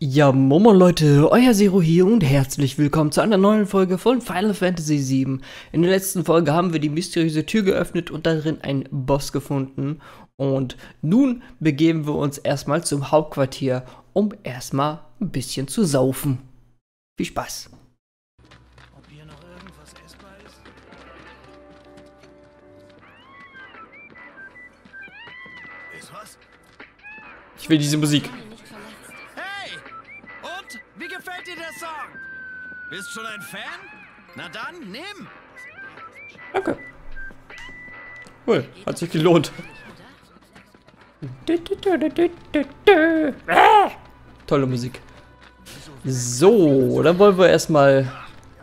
Ja, Momo Leute, euer Zero hier und herzlich willkommen zu einer neuen Folge von Final Fantasy VII. In der letzten Folge haben wir die mysteriöse Tür geöffnet und darin einen Boss gefunden. Und nun begeben wir uns erstmal zum Hauptquartier, um erstmal ein bisschen zu saufen. Viel Spaß! Ob hier noch irgendwas essbar ist? Ist was? Ich will diese Musik. Bist schon ein Fan? Na dann, nimm! Danke. Cool, hat sich gelohnt. Tolle Musik. So, dann wollen wir erstmal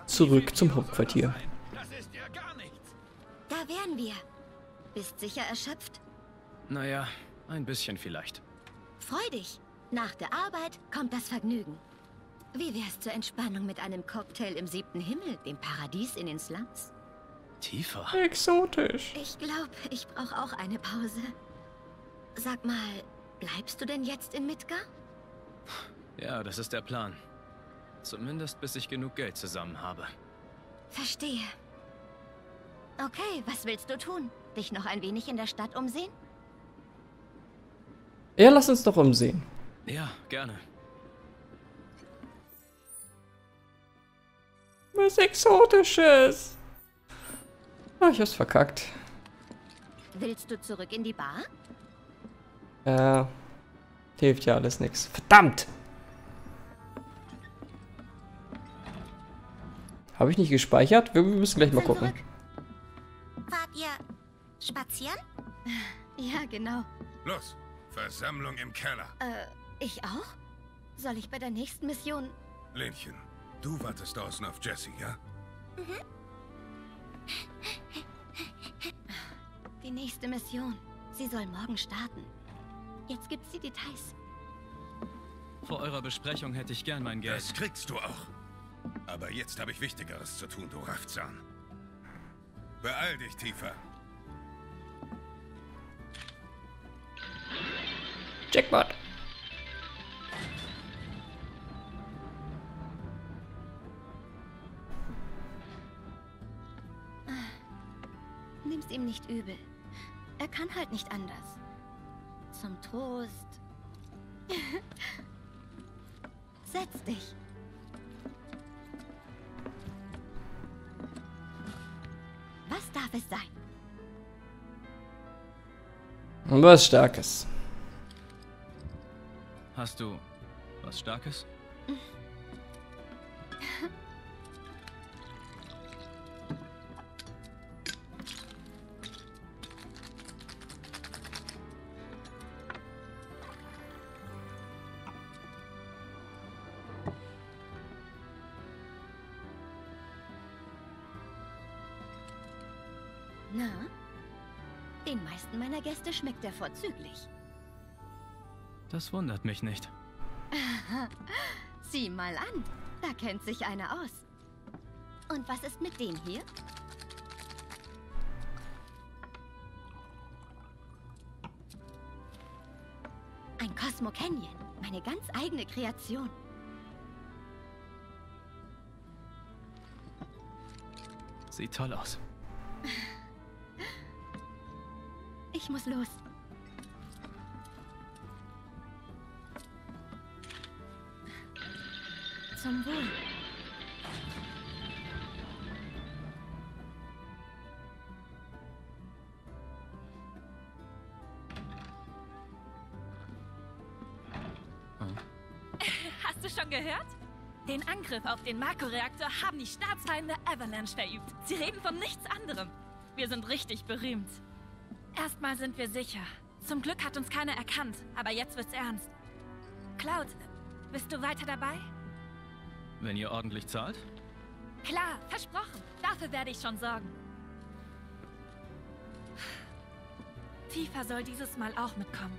zurück zum Hauptquartier. Das ist ja gar nichts. Da wären wir. Bist sicher erschöpft? Naja, ein bisschen vielleicht. Freu dich. Nach der Arbeit kommt das Vergnügen. Wie wär's zur Entspannung mit einem Cocktail im siebten Himmel, dem Paradies in den Slums? Tiefer? Exotisch. Ich glaube, ich brauche auch eine Pause. Sag mal, bleibst du denn jetzt in Midgar? Ja, das ist der Plan. Zumindest bis ich genug Geld zusammen habe. Verstehe. Okay, was willst du tun? Dich noch ein wenig in der Stadt umsehen? Ja, lass uns doch umsehen. Ja, gerne. Was Exotisches. Ah, ich hab's verkackt. Willst du zurück in die Bar? Ja. Hilft ja alles nix. Verdammt! Habe ich nicht gespeichert? Wir müssen gleich mal gucken. Wart ihr spazieren? Ja, genau. Los, Versammlung im Keller. Äh, ich auch? Soll ich bei der nächsten Mission... Lenchen, du wartest draußen auf Jessie, ja? Die nächste Mission. Sie soll morgen starten. Jetzt gibt's die Details. Vor eurer Besprechung hätte ich gern mein Geld. Das kriegst du auch. Aber jetzt habe ich Wichtigeres zu tun, du Raffzahn. Beeil dich, Tiefer. Jackpot. Nimm's ihm nicht übel. Er kann halt nicht anders. Zum Trost. Setz dich. Was darf es sein? Und was Starkes. Hast du was Starkes? Schmeckt er vorzüglich. Das wundert mich nicht. Sieh mal an. Da kennt sich einer aus. Und was ist mit dem hier? Ein Cosmo Canyon. Meine ganz eigene Kreation. Sieht toll aus. Ich muss los. Zum Wohl. Hast du schon gehört? Den Angriff auf den Marco-Reaktor haben die Staatsfeinde Avalanche verübt. Sie reden von nichts anderem. Wir sind richtig berühmt. Erstmal sind wir sicher. Zum Glück hat uns keiner erkannt, aber jetzt wird's ernst. Cloud, bist du weiter dabei? Wenn ihr ordentlich zahlt? Klar, versprochen. Dafür werde ich schon sorgen. Tifa soll dieses Mal auch mitkommen.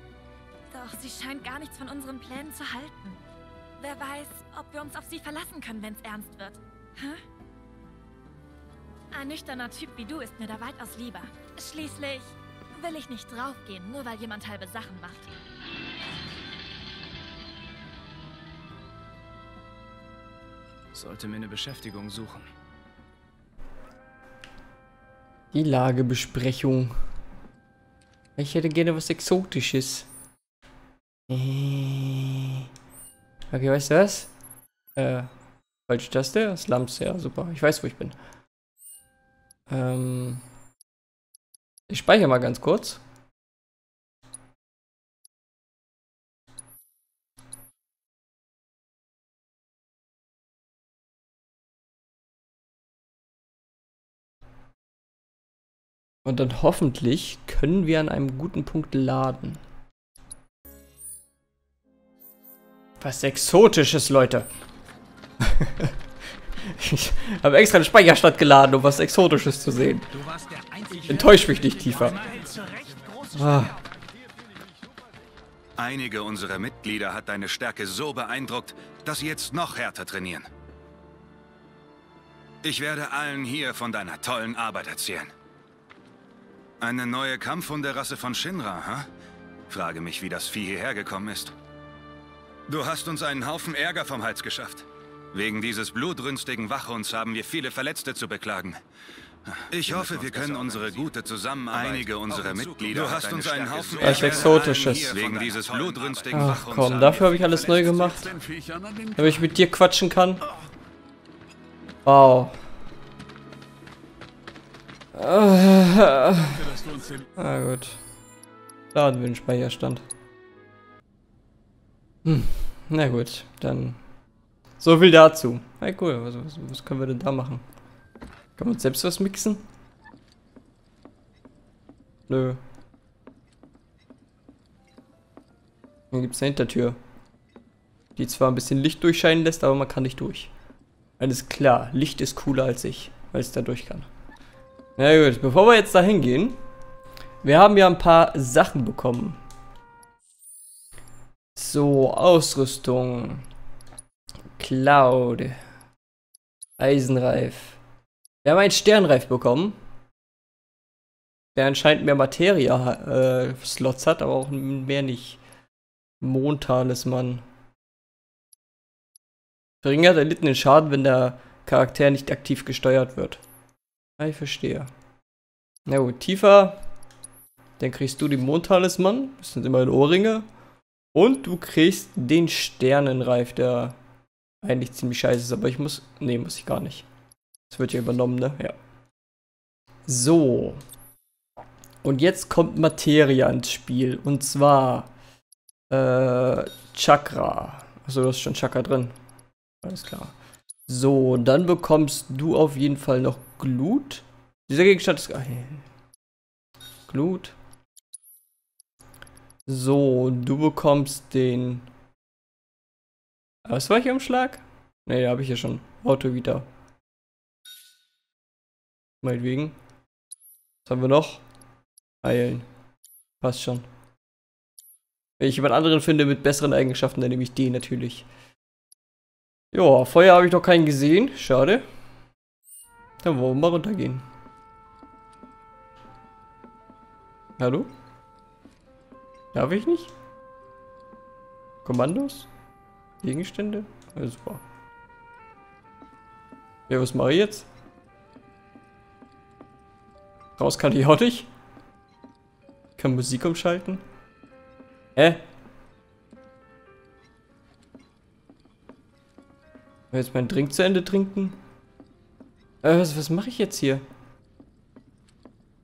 Doch sie scheint gar nichts von unseren Plänen zu halten. Wer weiß, ob wir uns auf sie verlassen können, wenn es ernst wird. Hä? Ein nüchterner Typ wie du ist mir da weitaus lieber. Schließlich will ich nicht draufgehen, nur weil jemand halbe Sachen macht. Sollte mir eine Beschäftigung suchen. Die Lagebesprechung. Ich hätte gerne was Exotisches. Äh. Okay, weißt du was? Äh, falsche Taste? Slums, ja, super. Ich weiß, wo ich bin. Ähm. Ich speichere mal ganz kurz. Und dann hoffentlich können wir an einem guten Punkt laden. Was Exotisches, Leute. ich habe extra den Speicherstand geladen, um was Exotisches zu sehen. Enttäuscht mich nicht tiefer. Ah. Einige unserer Mitglieder hat deine Stärke so beeindruckt, dass sie jetzt noch härter trainieren. Ich werde allen hier von deiner tollen Arbeit erzählen. Eine neue Kampfhunderasse von Shinra, ha? Frage mich, wie das Vieh hierher gekommen ist. Du hast uns einen Haufen Ärger vom Hals geschafft. Wegen dieses blutrünstigen Wachhunds haben wir viele Verletzte zu beklagen. Ich hoffe, wir können unsere gute Zusammenarbeit... Einige unserer Mitglieder... Du hast uns einen Haufen Was Exotisches. Wegen dieses blutrünstigen Ach komm, dafür habe ich alles neu gemacht. Damit ich mit dir quatschen kann. Wow. Ah, ah gut. Laden wir den Speicherstand. Hm. Na gut, dann. So viel dazu. Hey cool, was, was, was können wir denn da machen? Wir uns selbst was mixen? Nö. Hier gibt es eine Hintertür. Die zwar ein bisschen Licht durchscheinen lässt, aber man kann nicht durch. Alles klar, Licht ist cooler als ich, weil es da durch kann. Na gut, bevor wir jetzt da hingehen, wir haben ja ein paar Sachen bekommen. So, Ausrüstung. Cloud. Eisenreif. Wir haben einen Sternreif bekommen. Der anscheinend mehr Materia-Slots hat, aber auch mehr nicht. Mondtalisman. Verringert erlittenen Schaden, wenn der Charakter nicht aktiv gesteuert wird. Ah, ich verstehe. Na gut, tiefer. Dann kriegst du die Mondtalisman. Das sind immerhin Ohrringe. Und du kriegst den Sternenreif, der eigentlich ziemlich scheiße ist. Aber ich muss... Nee, muss ich gar nicht. Das wird ja übernommen, ne? Ja. So. Und jetzt kommt Materia ins Spiel. Und zwar... Äh, Chakra. Achso, du hast schon Chakra drin. Alles klar. So, dann bekommst du auf jeden Fall noch Glut. Dieser Gegenstand ist... Glut. So, du bekommst den... Was war hier im Schlag? Ne, da habe ich ja schon. Auto wieder. Meinetwegen. Was haben wir noch? Heilen. Passt schon. Wenn ich jemand anderen finde mit besseren Eigenschaften, dann nehme ich den natürlich. Ja, Feuer habe ich noch keinen gesehen. Schade. Dann wollen wir mal runtergehen. Hallo? Darf ich nicht? Kommandos? Gegenstände? Ja, super. Ja, was mache ich jetzt? Raus kann ich auch nicht. Ich kann Musik umschalten. Hä? Jetzt meinen Drink zu Ende trinken? Äh, was, was mache ich jetzt hier?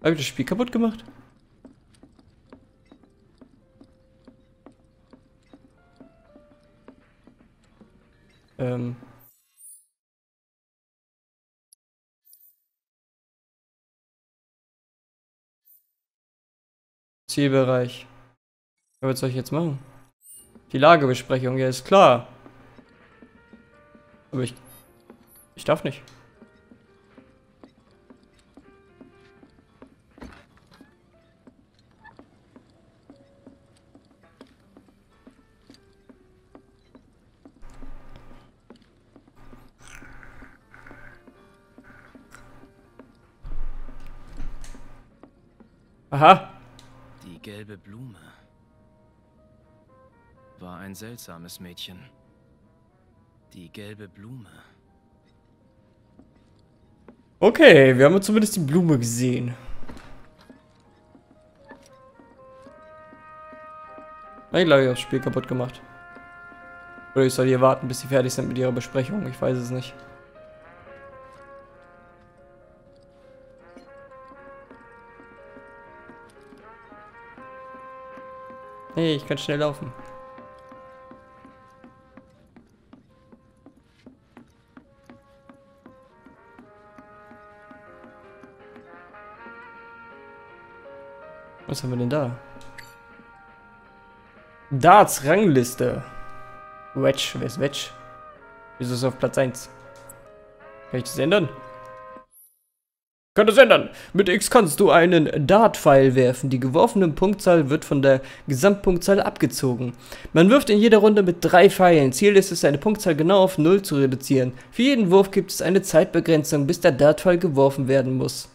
Habe ich das Spiel kaputt gemacht? Ähm. Zielbereich. Was soll ich jetzt machen? Die Lagebesprechung, ja ist klar. Aber ich... Ich darf nicht. gelbe Blume. War ein seltsames Mädchen. Die gelbe Blume. Okay, wir haben zumindest die Blume gesehen. Ich glaube, ich habe das Spiel kaputt gemacht. Oder ich soll hier warten, bis sie fertig sind mit ihrer Besprechung. Ich weiß es nicht. Hey, ich kann schnell laufen. Was haben wir denn da? Darts Rangliste. Wedge, wer ist Wedge? Wieso ist es auf Platz 1? Kann ich das ändern? Kann das ändern. Mit X kannst du einen Dart-Pfeil werfen. Die geworfene Punktzahl wird von der Gesamtpunktzahl abgezogen. Man wirft in jeder Runde mit drei Pfeilen. Ziel ist es, eine Punktzahl genau auf 0 zu reduzieren. Für jeden Wurf gibt es eine Zeitbegrenzung, bis der Dart-Pfeil geworfen werden muss.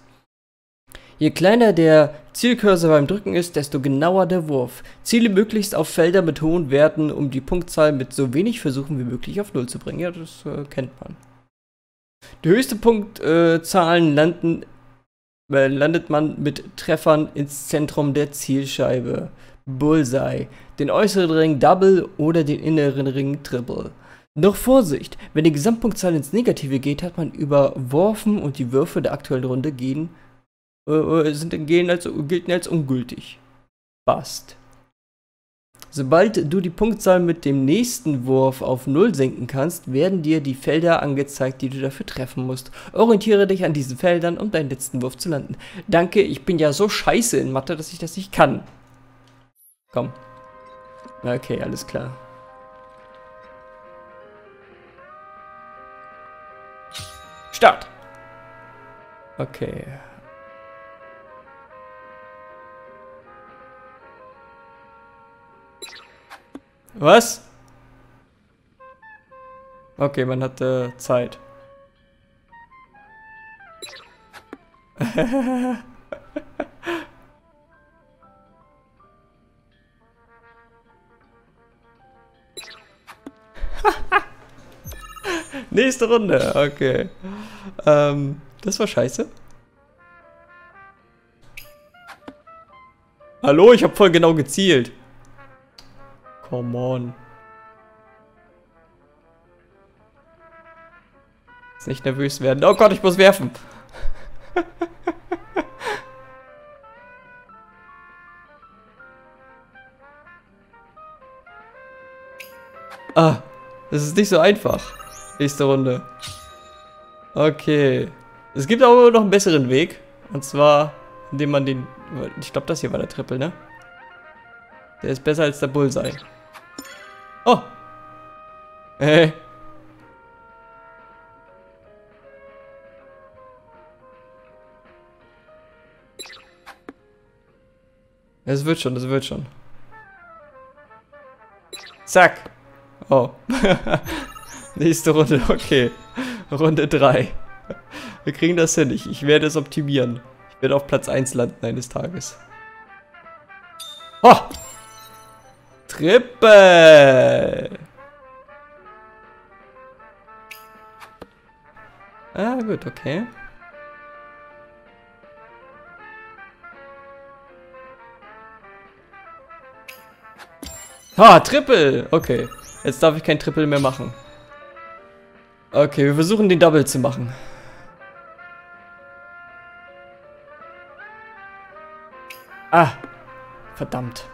Je kleiner der Zielcursor beim Drücken ist, desto genauer der Wurf. Ziele möglichst auf Felder mit hohen Werten, um die Punktzahl mit so wenig Versuchen wie möglich auf 0 zu bringen. Ja, das äh, kennt man. Die höchste Punktzahlen landen, äh, landet man mit Treffern ins Zentrum der Zielscheibe. Bullseye. Den äußeren Ring Double oder den inneren Ring Triple. Doch Vorsicht, wenn die Gesamtpunktzahl ins Negative geht, hat man überworfen und die Würfe der aktuellen Runde gehen äh, sind, gehen als, gelten als ungültig. Passt. Sobald du die Punktzahl mit dem nächsten Wurf auf 0 senken kannst, werden dir die Felder angezeigt, die du dafür treffen musst. Orientiere dich an diesen Feldern, um deinen letzten Wurf zu landen. Danke, ich bin ja so scheiße in Mathe, dass ich das nicht kann. Komm. Okay, alles klar. Start. Okay. Was? Okay, man hat äh, Zeit. Nächste Runde, okay. Ähm, das war scheiße. Hallo, ich habe voll genau gezielt. Come on. Jetzt nicht nervös werden. Oh Gott, ich muss werfen. ah, das ist nicht so einfach. Nächste Runde. Okay. Es gibt aber noch einen besseren Weg. Und zwar, indem man den... Ich glaube, das hier war der Triple, ne? Der ist besser als der Bullseye. Oh. Hey. Es wird schon, es wird schon. Zack. Oh. Nächste Runde, okay. Runde 3. Wir kriegen das hin. Ich, ich werde es optimieren. Ich werde auf Platz 1 landen eines Tages. Oh! Triple. Ah, gut, okay. Ha, Triple. Okay. Jetzt darf ich kein Triple mehr machen. Okay, wir versuchen den Double zu machen. Ah. Verdammt.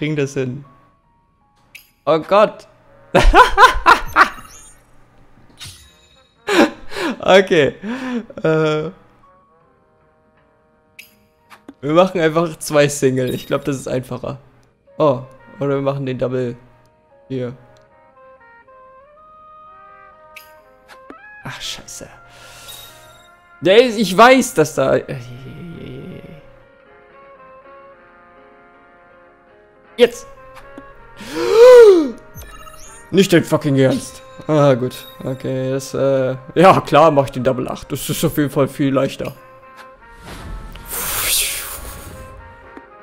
Kriegen das hin. Oh Gott. okay. Äh. Wir machen einfach zwei Single. Ich glaube, das ist einfacher. Oh, oder wir machen den Double hier. Ach, scheiße. Ich weiß, dass da... Jetzt! Nicht dein fucking Ernst. Ah, gut. Okay, das, äh... Ja, klar mach ich den Double 8. Das ist auf jeden Fall viel leichter.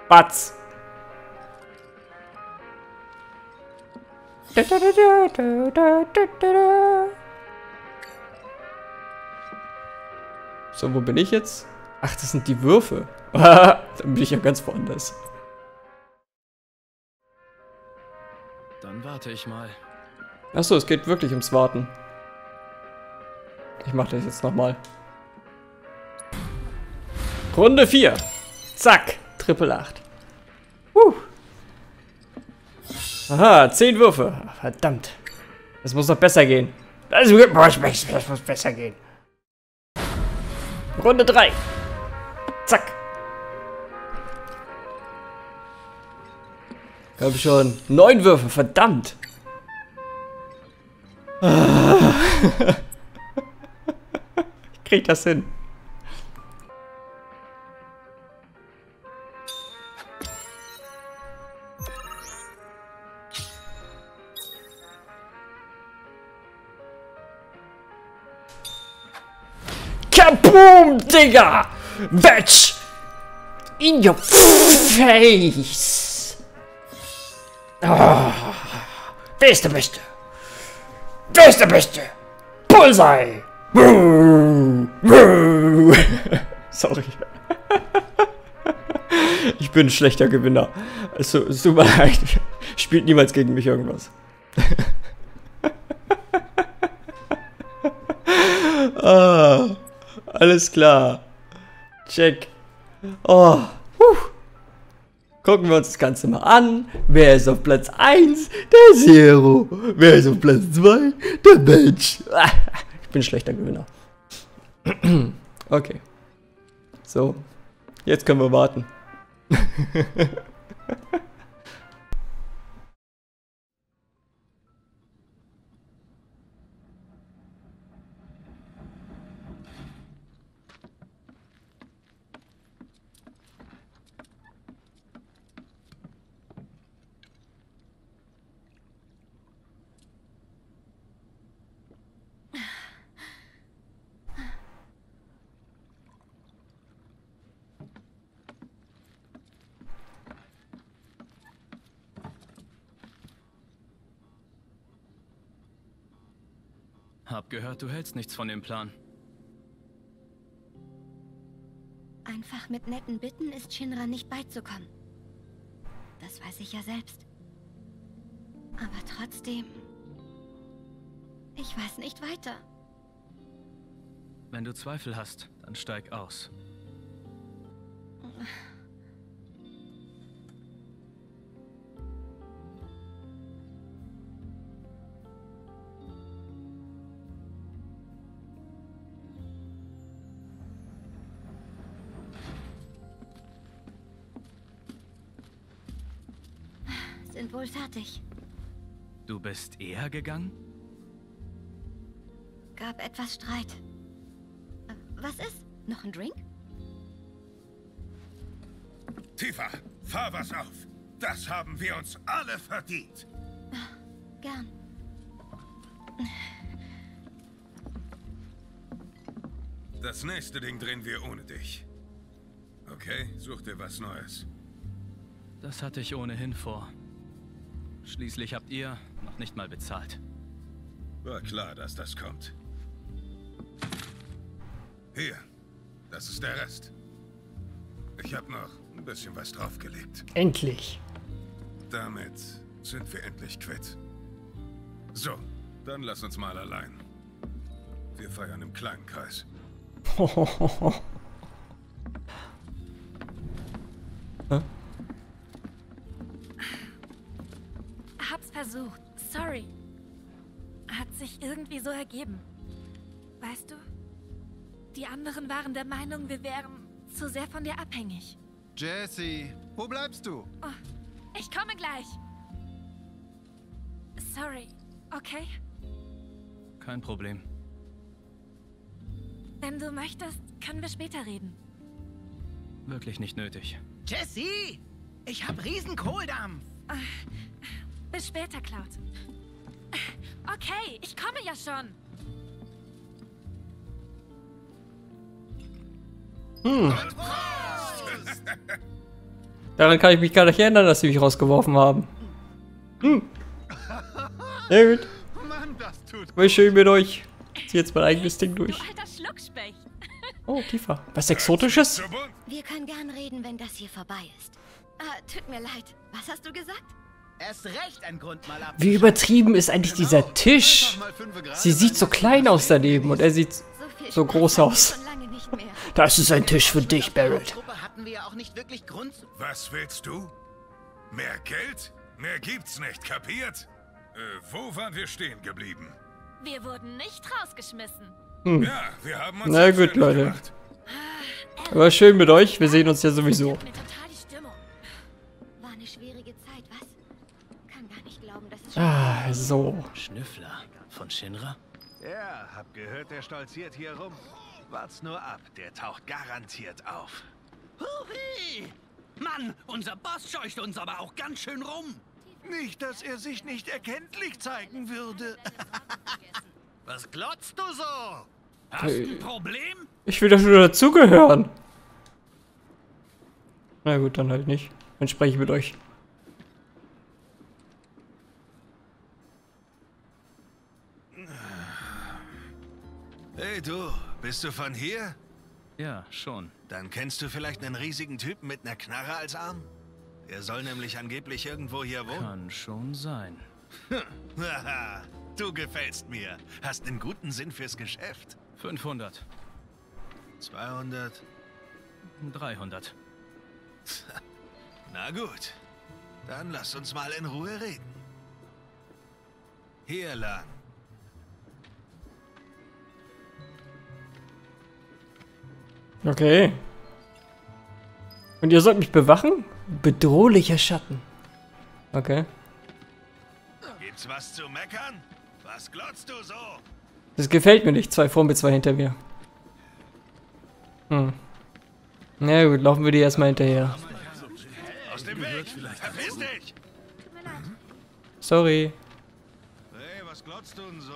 Batz. So, wo bin ich jetzt? Ach, das sind die Würfe. Dann bin ich ja ganz woanders. Dann warte ich mal. Achso, es geht wirklich ums Warten. Ich mache das jetzt nochmal. Runde 4. Zack. Triple 8. Uh. Aha, 10 Würfe. Verdammt. Es muss noch besser gehen. Das muss besser gehen. Runde 3. Zack. Ich habe schon 9 Würfe. Verdammt. ich krieg das hin. Kaboom, Digga! Batch! In your face! Oh, wer ist der Beste? Wer ist der Beste? Bullseye! Sorry. Ich bin ein schlechter Gewinner. Also, es tut leid. Spielt niemals gegen mich irgendwas. ah, alles klar. Check. Oh. Puh. Gucken wir uns das Ganze mal an. Wer ist auf Platz 1? Der Zero. Wer ist auf Platz 2? Der Bench. Ich bin ein schlechter Gewinner. Okay. So. Jetzt können wir warten. Hab gehört, du hältst nichts von dem Plan. Einfach mit netten Bitten ist Shinra nicht beizukommen. Das weiß ich ja selbst. Aber trotzdem... Ich weiß nicht weiter. Wenn du Zweifel hast, dann steig aus. Sind wohl fertig. Du bist eher gegangen? Gab etwas Streit. Was ist? Noch ein Drink? Tifa, fahr was auf. Das haben wir uns alle verdient. Gern. Das nächste Ding drehen wir ohne dich. Okay, such dir was Neues. Das hatte ich ohnehin vor. Schließlich habt ihr noch nicht mal bezahlt. War klar, dass das kommt. Hier, das ist der Rest. Ich habe noch ein bisschen was draufgelegt. Endlich. Damit sind wir endlich quitt. So, dann lass uns mal allein. Wir feiern im kleinen Kreis. versucht. Sorry. Hat sich irgendwie so ergeben. Weißt du? Die anderen waren der Meinung, wir wären zu sehr von dir abhängig. Jesse, wo bleibst du? Oh, ich komme gleich. Sorry, okay? Kein Problem. Wenn du möchtest, können wir später reden. Wirklich nicht nötig. Jesse! Ich hab riesen Kohldampf! Bis später, Cloud. Okay, ich komme ja schon. Daran kann ich mich gar nicht erinnern, dass sie mich rausgeworfen haben. Hm. Sehr gut. Mann, das tut War schön mit euch. Zieh jetzt mein eigenes Ding durch. Oh, tiefer. Was Exotisches? Wir können gern reden, wenn das hier vorbei ist. Ah, tut mir leid. Was hast du gesagt? Erst recht ein Grund mal ab. Wie übertrieben ist eigentlich dieser Tisch? Sie sieht so klein aus daneben und er sieht So so groß aus. Das ist ein Tisch für dich, Barrett. Was willst du? Mehr Geld? Mehr gibt's nicht, kapiert? Äh, wo waren wir stehen geblieben? Wir wurden nicht rausgeschmissen. Ja, wir haben uns Na gut, Leute. gemacht. Aber schön mit euch. Wir sehen uns ja sowieso. War eine schwierige Zeit, was? Kann gar nicht glauben, dass es schon Ah, so. Schnüffler von Shinra? Ja, hab gehört, der stolziert hier rum. Wart's nur ab, der taucht garantiert auf. Hui! Mann, unser Boss scheucht uns aber auch ganz schön rum. Nicht, dass er sich nicht erkenntlich zeigen würde. Was glotzt du so? Hast Hey. ein Problem? Ich will doch nur dazugehören. Na gut, dann halt nicht. Dann spreche ich mit euch. Hey du, bist du von hier? Ja, schon. Dann kennst du vielleicht einen riesigen Typen mit einer Knarre als Arm? Er soll nämlich angeblich irgendwo hier wohnen. Kann schon sein. Haha, du gefällst mir. Hast einen guten Sinn fürs Geschäft. 500, 200. 300. Na gut. Dann lass uns mal in Ruhe reden. Hier lang. Okay. Und ihr sollt mich bewachen? Bedrohlicher Schatten. Okay. Gibt's was zu meckern? Was glotzt du so? Das gefällt mir nicht. Zwei vor mir, zwei hinter mir. Hm. Na gut, laufen wir die erstmal hinterher. Aus dem Weg! Verpiss dich! Sorry. Hey, was glotzt du denn so?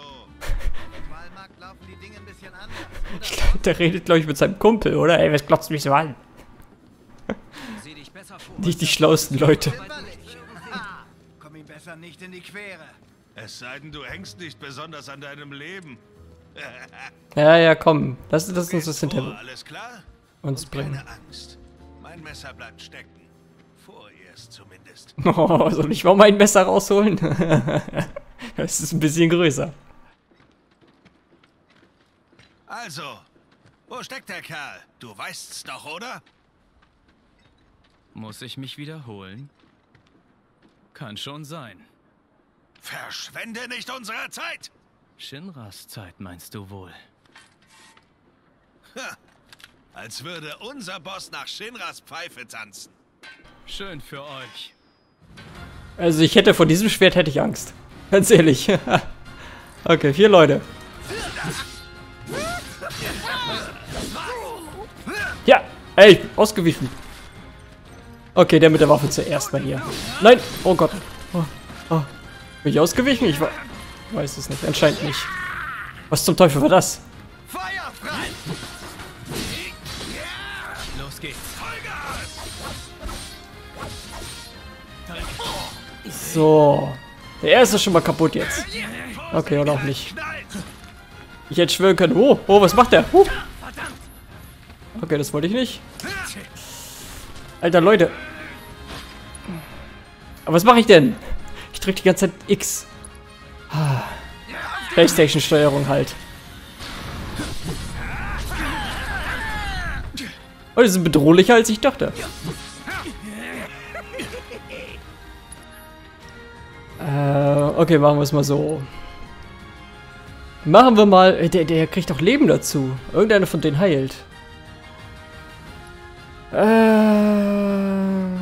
Laufen die Dinge ein bisschen anders. Der redet, glaube ich, mit seinem Kumpel, oder? Ey, was glotzt mich so an? Sieh dich besser vor. Nicht die schlauesten Leute. Komm ihm besser nicht in die Quere. Es sei denn, du hängst nicht besonders an deinem Leben. Ja, ja, komm. Lass, lass uns das hinter alles klar? uns Und bringen. keine Angst. Mein Messer bleibt stecken. Vorerst zumindest. Oh, soll ich mal mein Messer rausholen? das ist ein bisschen größer. Also, wo steckt der Kerl? Du weißt's doch, oder? Muss ich mich wiederholen? Kann schon sein. Verschwende nicht unsere Zeit! Shinras Zeit meinst du wohl? Als würde unser Boss nach Shinras Pfeife tanzen. Schön für euch. Also ich hätte vor diesem Schwert hätte ich Angst. Ganz ehrlich. okay, vier Leute. Ey, ausgewichen. Okay, der mit der Waffe zuerst mal hier. Nein, oh Gott. Oh, oh. Bin ich ausgewichen? Ich we- weiß es nicht, anscheinend nicht. Was zum Teufel war das? Los geht's. So. Der erste ist schon mal kaputt jetzt. Okay, oder auch nicht. Ich hätte schwören können. Oh, oh, was macht der? Huh. Okay, das wollte ich nicht. Alter, Leute. Aber was mache ich denn? Ich drücke die ganze Zeit X. Ah. Playstation-Steuerung halt. Oh, die sind bedrohlicher, als ich dachte. Äh, okay, machen wir es mal so. Machen wir mal. Der, der kriegt doch Leben dazu. Irgendeiner von denen heilt. Ähm,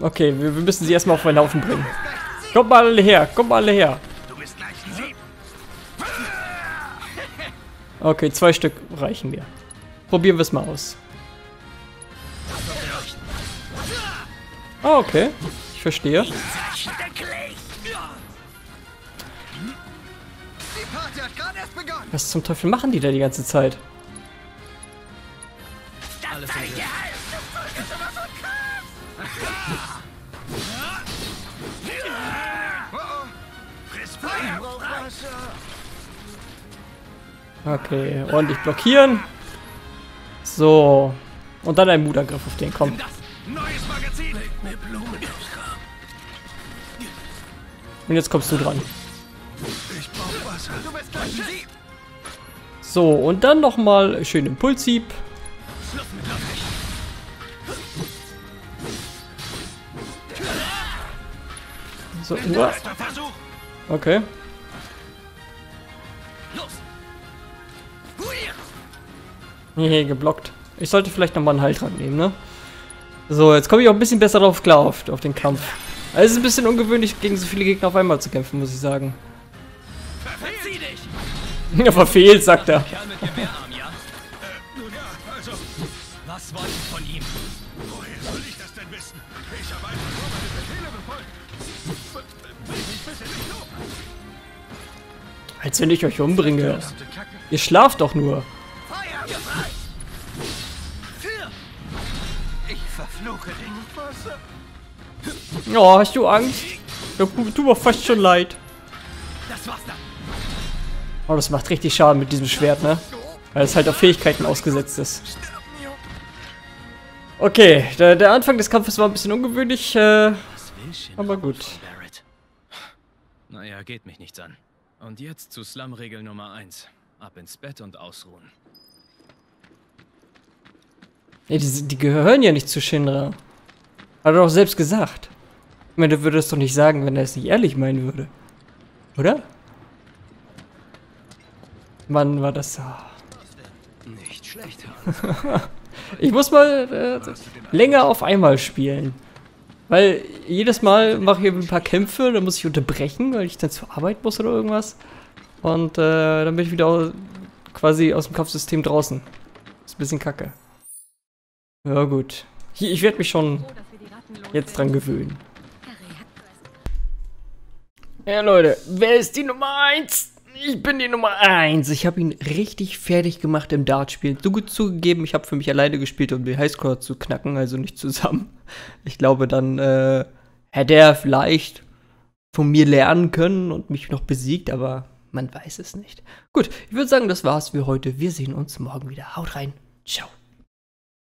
okay, wir, wir müssen sie erstmal auf einen Haufen bringen. Kommt mal alle her, kommt mal alle her. Okay, zwei Stück reichen mir. Probieren wir es mal aus. Ah, okay. Ich verstehe. Was zum Teufel machen die da die ganze Zeit? Alles Okay, ordentlich blockieren. So. Und dann ein Mutangriff auf den, komm. Und jetzt kommst du dran. Ich brauch Wasser. Du bist gleich Sie. So, und dann nochmal schön Impulshieb. So, Versuch! okay. Hehe, geblockt. Ich sollte vielleicht nochmal einen Heiltrank nehmen, ne? So, jetzt komme ich auch ein bisschen besser drauf klar auf, auf den Kampf. Also es ist ein bisschen ungewöhnlich, gegen so viele Gegner auf einmal zu kämpfen, muss ich sagen. Ja, verfehlt, sagt er. Ja, also, Was wollt ihr von ihm? woher soll ich das denn wissen? Ich habe einfach nur meine Befehle befolgt. Mich bitte nicht um. Als wenn ich euch umbringe. Ihr schlaft doch nur. Oh, hast du Angst? Ja, tut mir fast schon leid. Oh, das macht richtig Schaden mit diesem Schwert, ne? Weil es halt auf Fähigkeiten ausgesetzt ist. Okay, der, der Anfang des Kampfes war ein bisschen ungewöhnlich, äh, aber gut. Naja, geht mich nichts an. Und jetzt zu Slum-Regel Nummer 1. Ab ins Bett und ausruhen. Nee, die, die gehören ja nicht zu Shinra. Hat er doch selbst gesagt. Ich meine, der würde es doch nicht sagen, wenn er es nicht ehrlich meinen würde. Oder? Mann, war das so. Nicht schlecht. Ich muss mal äh, länger auf einmal spielen. Weil jedes Mal mache ich ein paar Kämpfe, dann muss ich unterbrechen, weil ich dann zur Arbeit muss oder irgendwas. Und äh, dann bin ich wieder quasi aus dem Kampfsystem draußen. Ist ein bisschen kacke. Ja gut. Ich, ich werde mich schon jetzt dran gewöhnen. Ja Leute, wer ist die Nummer 1? Ich bin die Nummer 1. Ich habe ihn richtig fertig gemacht im Dartspiel. So gut zugegeben, ich habe für mich alleine gespielt, um den Highscore zu knacken, also nicht zusammen. Ich glaube, dann äh, hätte er vielleicht von mir lernen können und mich noch besiegt, aber man weiß es nicht. Gut, ich würde sagen, das war's für heute. Wir sehen uns morgen wieder. Haut rein. Ciao.